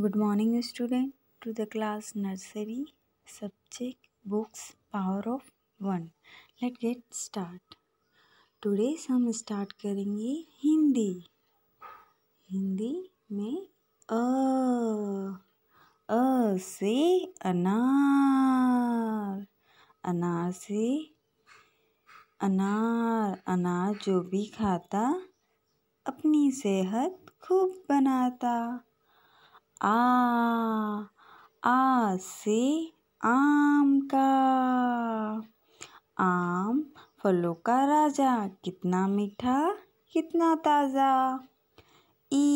Good morning student to the class nursery subject books power of one let get start today हम start करेंगे हिंदी। हिंदी में अ अ से अनार। अनार से अनार। अनार जो भी खाता, अपनी सेहत खूब बनाता। आ आ से आम का। आम फलों का राजा, कितना मीठा, कितना ताज़ा। ई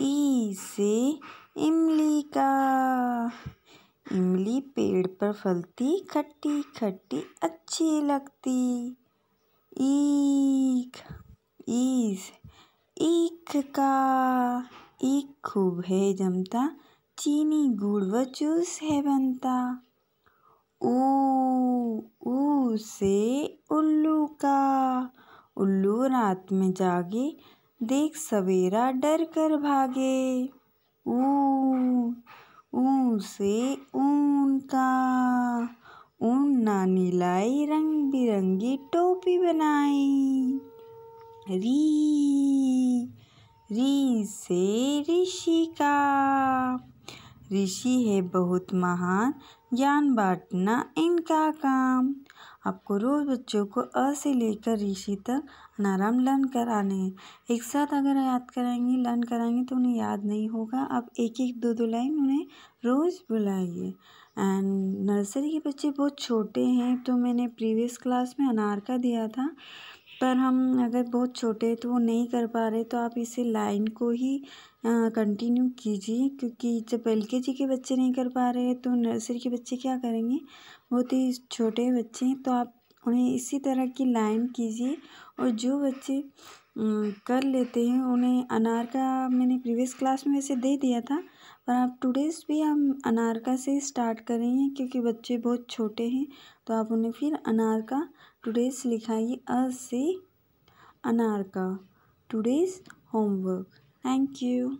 ई से इमली का। इमली पेड़ पर फलती, खट्टी खट्टी, अच्छी लगती। ईख ईस ईख का। ईख खूब है जमता, चीनी गुड़ व जूस है बनता। ऊ से उल्लू का। उल्लू रात में जागे, देख सवेरा डर कर भागे। ऊ से ऊन का। ऊन नानी लाई रंग बिरंगी टोपी बनाई। री। री से ऋषि का। ऋषि है बहुत महान, ज्ञान बांटना इनका काम। आपको रोज बच्चों को अ से लेकर ऋषि तक अनाराम लर्न कराने एक साथ अगर याद कराएँगे लर्न कराएँगे तो उन्हें याद नहीं होगा। आप एक एक दो दो लाइन उन्हें रोज़ बुलाइए। एंड नर्सरी के बच्चे बहुत छोटे हैं तो मैंने प्रीवियस क्लास में अनार का दिया था। पर हम अगर बहुत छोटे हैं तो वो नहीं कर पा रहे तो आप इसे लाइन को ही कंटिन्यू कीजिए। क्योंकि जब एल के जी के बच्चे नहीं कर पा रहे तो नर्सरी के बच्चे क्या करेंगे? बहुत ही छोटे बच्चे हैं तो आप उन्हें इसी तरह की लाइन कीजिए और जो बच्चे कर लेते हैं, उन्हें अनार का मैंने प्रीवियस क्लास में वैसे दे दिया था, पर आप टुडेज़ भी हम अनार का से स्टार्ट करेंगे क्योंकि बच्चे बहुत छोटे हैं तो आप उन्हें फिर अनार का टुडेज़ लिखाइए, अ से अनार का टुडेज़ होमवर्क। Thank you.